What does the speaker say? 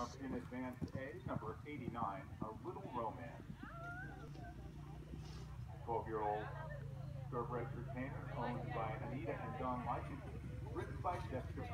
up in advance A, number 89, A Little Romance. 12-year-old thoroughbred retainer owned by Anita and Don Lycan, written by Jessica